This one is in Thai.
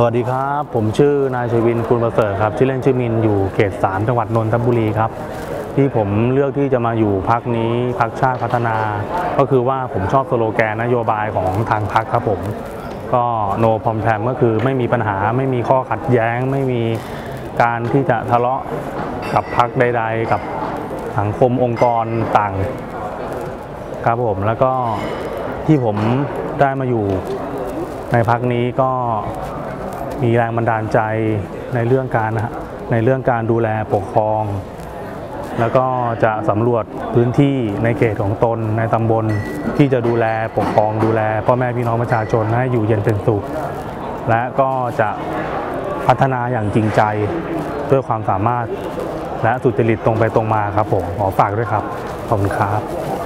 สวัสดีครับ ผมชื่อนายชวินคุณประเสริฐครับ ชื่อเล่นชื่อมินอยู่เขต 3 จังหวัดนนทบุรีครับ ที่ผมเลือกที่จะมาอยู่พักนี้พักชาติพัฒนา ก็คือว่าผมชอบสโลแกนนโยบายของทางพักครับผม ก็โนพอมแพมก็คือไม่มีปัญหาไม่มีข้อขัดแย้ง ไม่มีการที่จะทะเลาะกับพักใด ๆ กับสังคมองค์กรต่างครับผมแล้วก็ที่ผมได้มาอยู่ในพักนี้ก็ มีแรงบันดาลใจในเรื่องการในเรื่องการดูแลปกครอง แล้วก็จะสำรวจพื้นที่ในเขตของตนในตำบลที่จะดูแลปกครองดูแลพ่อแม่พี่น้องประชาชนให้อยู่เย็นเป็นสุข และก็จะพัฒนาอย่างจริงใจด้วยความสามารถและสุจริตตรงไปตรงมาครับผมขอฝากด้วยครับ ขอบคุณครับ